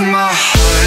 of my heart.